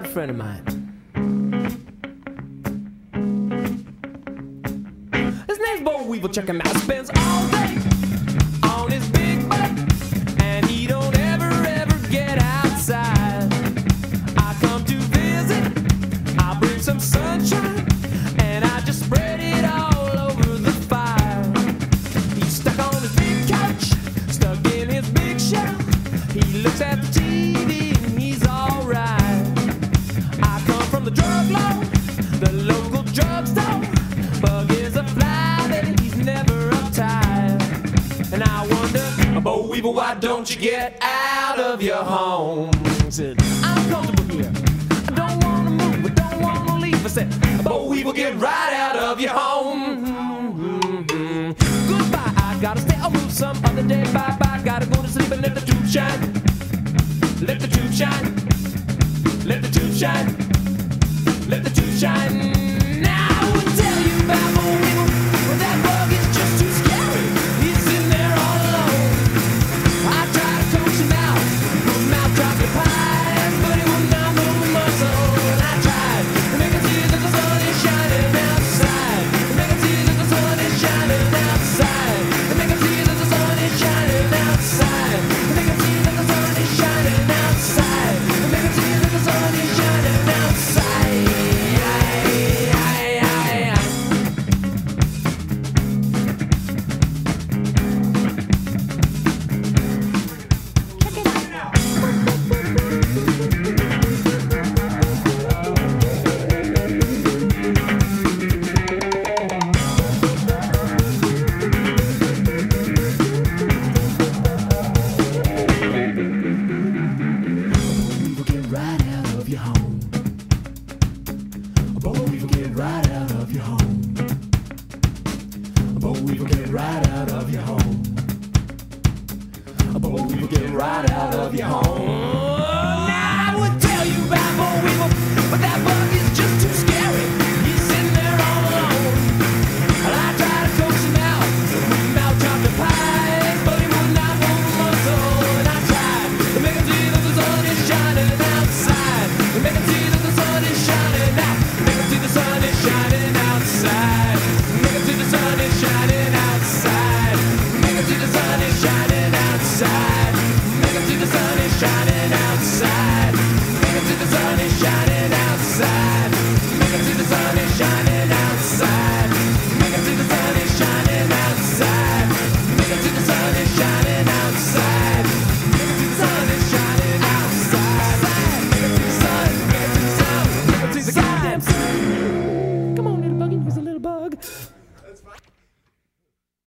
good friend of mine. His name's Boll Weevil, check him out. Spends all day on his big Weevil, why don't you get out of your home? I said, I'm comfortable here. I don't wanna move, I don't wanna leave. I said, Boll Weevil, get right out of your home. Goodbye, I gotta stay. I'll move some other day. Bye bye, gotta go to sleep and let the tube shine. Let the tube shine. Let the tube shine. Your home. Boll Weevil, get right out of your home. Boll Weevil, get right out of your home. Boll Weevil, get right out of your home.